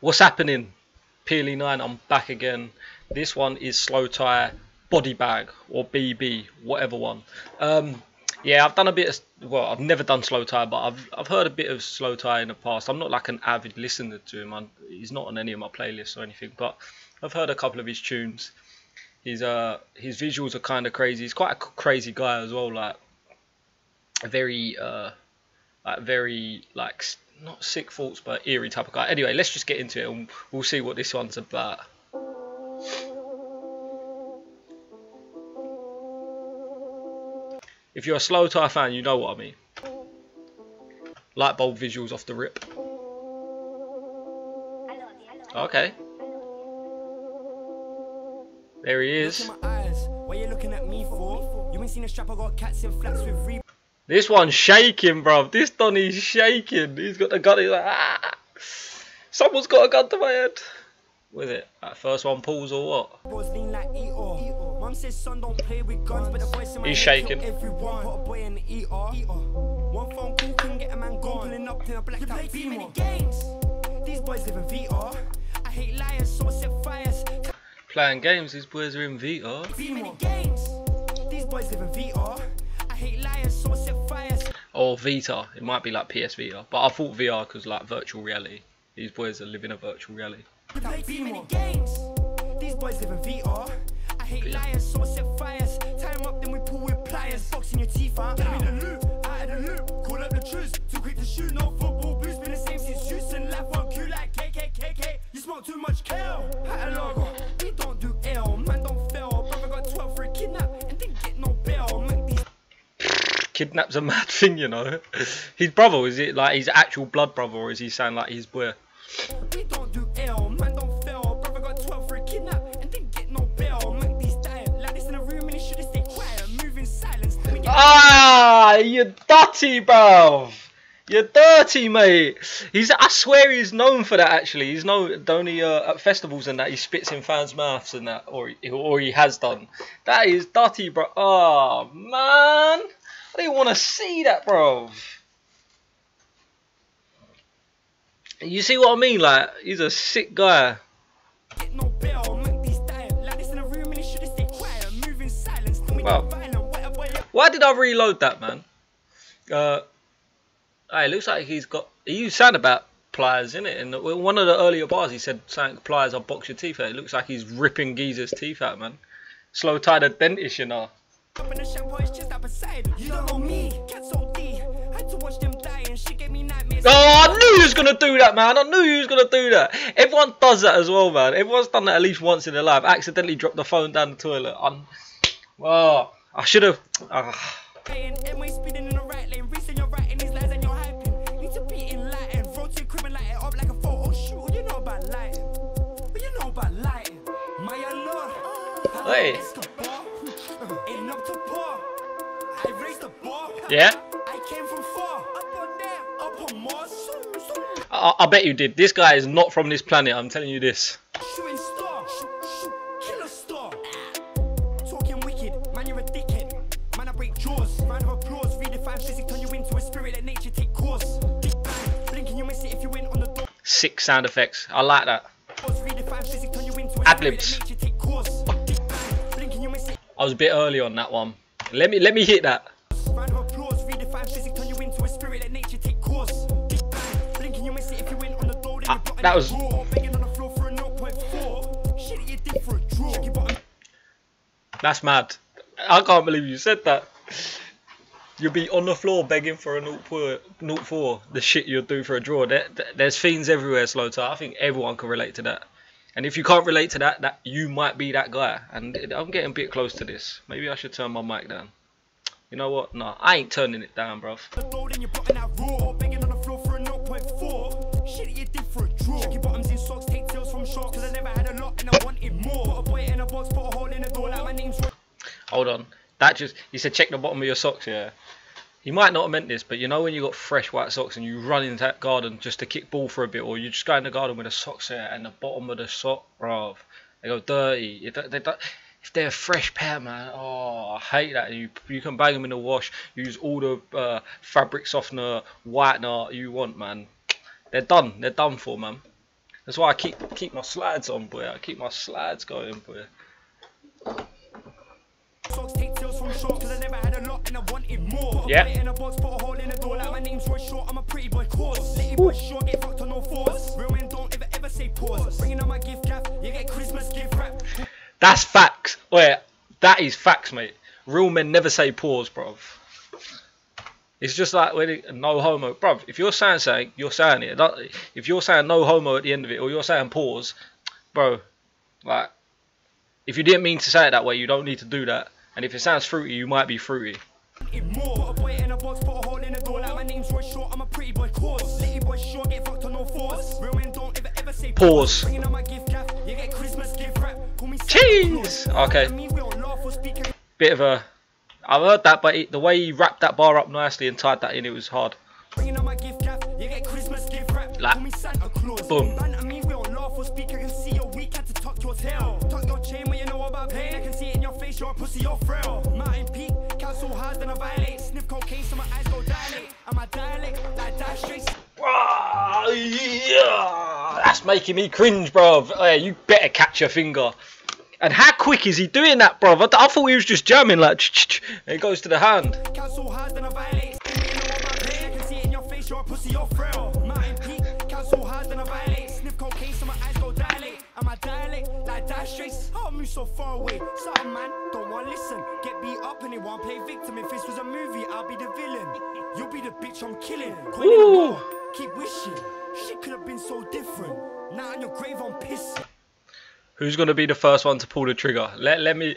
What's happening? Peelie9, I'm back again. This one is Slowthai Body Bag or BB, whatever one. Um, yeah, I've done a bit of, well, I've never done Slowthai, but I've, I've heard a bit of Slowthai in the past. I'm not like an avid listener to him. I'm, he's not on any of my playlists or anything, but I've heard a couple of his tunes. His, uh, his visuals are kind of crazy. He's quite a crazy guy as well, like, very, uh, like, very, like, not sick thoughts, but eerie type of guy. Anyway, let's just get into it and we'll see what this one's about. If you're a Slowthai fan, you know what I mean. Light bulb visuals off the rip. Okay. There he is. This one's shaking, bro. This Donny's shaking. He's got the gun. He's like, ah. Someone's got a gun to my head. With it. That first one pulls or what? He's shaking. One phone call can get a man gone. up in a. These boys live in VR. I hate liars, so I set fires. Playing games, these boys are in VR. Or Vita, it might be like PS Vita, but I thought VR because like virtual reality. These boys are living a virtual reality. Kidnaps a mad thing, you know. his brother, is it like his actual blood brother, or is he saying like his boy? We don't do L, man don't fail. Brother got 12 for a kidnap and didn't get no bail. Man, these dying. Like this in a room and he should have stayed quiet. Moving silence. Ah, you dirty, bro. You're dirty, mate. He's. I swear he's known for that. Actually, he's known only uh, at festivals and that he spits in fans' mouths and that, or or he has done. That is dirty, bro. Oh man. I didn't want to see that, bro. You see what I mean? Like, he's a sick guy. Wow. Why did I reload that, man? Uh, hey, it looks like he's got. You sound about pliers in it, and one of the earlier bars he said something pliers. I'll box your teeth out. It looks like he's ripping Geezer's teeth out, man. Slowthai the dentist, you know. Oh, I knew he was gonna do that, man. I knew he was gonna do that. Everyone does that as well, man. Everyone's done that at least once in their life. Accidentally dropped the phone down the toilet. I'm, oh, I should have. Uh. Hey. Yeah. I, I bet you did. This guy is not from this planet. I'm telling you this. Sick sound effects. I like that. Adlibs. I was a bit early on that one. Let me let me hit that. That was. That's mad. I can't believe you said that. You'll be on the floor begging for a 0.4. The shit you'll do for a draw. There, there's fiends everywhere, slow Slowthai. I think everyone can relate to that. And if you can't relate to that, that you might be that guy. And I'm getting a bit close to this. Maybe I should turn my mic down. You know what? No, I ain't turning it down, bruv. Hold on. That just. He said check the bottom of your socks, yeah. He might not have meant this, but you know when you got fresh white socks and you run into that garden just to kick ball for a bit, or you just go in the garden with the socks there and the bottom of the sock, bruv, they go dirty. If, they, if they're a fresh pair, man, oh, I hate that. You you can bang them in the wash, use all the uh, fabric softener, whitener you want, man. They're done. They're done for, man. That's why I keep keep my slides on, boy. I keep my slides going, boy. Short, cause I never had a lot and I wanted more. Yeah. bullet in a box, put a hole in the door, like my name's Roy Short, I'm a pretty boy course. Litty boy short, get fucked on no force. Real men don't ever ever say pause. Bringing on my gift gaff, you get Christmas gift wrap. That's facts. Wait, that is facts, mate. Real men never say pause, bruv. It's just like when it, no homo, bruv. If you're saying something, you're saying it. Not- If you're saying no homo at the end of it, or you're saying pause, bro, like, if you didn't mean to say it that way, you don't need to do that. And if it sounds fruity, you might be fruity. like Pause. Claus. Okay. Bit of a. I've heard that, but it, the way he wrapped that bar up nicely and tied that in, it was hard. Bringing on your face, you're a pussy, you're frail. Mountain peak, council hard, then I violate. Sniff cocaine, so my eyes go dilate. And my dialect, like die straight. Yeah, that's making me cringe, bruv. Oh, hey, you better catch your finger. And how quick is he doing that, bruv? I, I thought he was just jamming like, ch-ch-ch, and it goes to the hand. Council hard, then I violate. When you know about pain, I can see it in your face, you're a pussy, you're frail. Mountain peak, council hard, then I violate. Sniff cocaine, so my eyes go dilate. And my dialect, like die straight. Move so far away. Something, man, don't want listen. Get beat up and they want play victim. If this was a movie, I'll be the villain. You'll be the bitch I'm killing. Coin in the Ooh. keep wishing. Shit could have been so different. Now on your grave, I'm pissing. Who's gonna be the first one to pull the trigger? Let let me.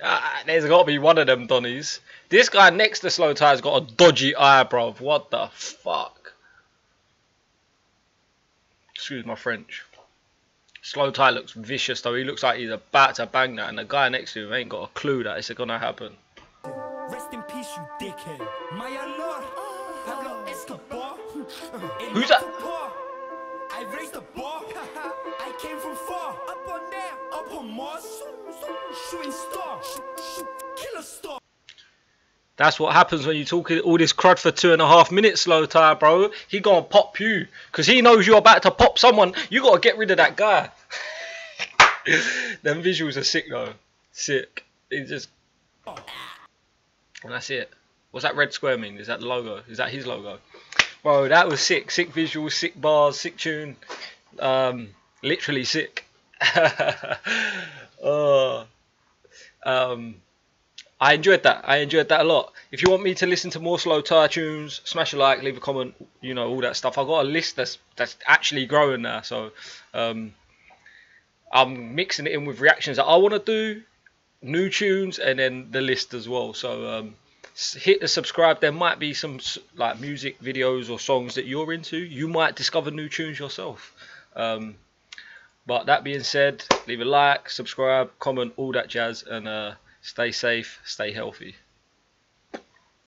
Uh, there's got to be one of them Donnies. This guy next to Slowthai's got a dodgy eye, bruv. What the fuck? Excuse my French. Slowthai looks vicious though. He looks like he's about to bang that, and the guy next to him ain't got a clue that it's gonna happen. Rest in peace, you dickhead. My Lord, Pablo Escobar. Who's that? I raised the bar. I came from far. Up on there, up on Mars. Shooting star. Killer star. That's what happens when you talk all this crud for two and a half minutes, Slowthai, bro. He gonna pop you, cause he knows you're about to pop someone. You gotta get rid of that guy. Them visuals are sick though, sick. He just, and that's it. What's that red square mean? Is that the logo? Is that his logo? Bro, that was sick. Sick visuals, sick bars, sick tune. Um, literally sick. oh. Um. I enjoyed that. I enjoyed that a lot. If you want me to listen to more Slowthai tunes, smash a like, leave a comment, you know, all that stuff. I've got a list that's that's actually growing now. So um, I'm mixing it in with reactions that I want to do, new tunes, and then the list as well. So um, hit the subscribe. There might be some like music videos or songs that you're into. You might discover new tunes yourself. Um, but that being said, leave a like, subscribe, comment, all that jazz, and uh, stay safe, stay healthy.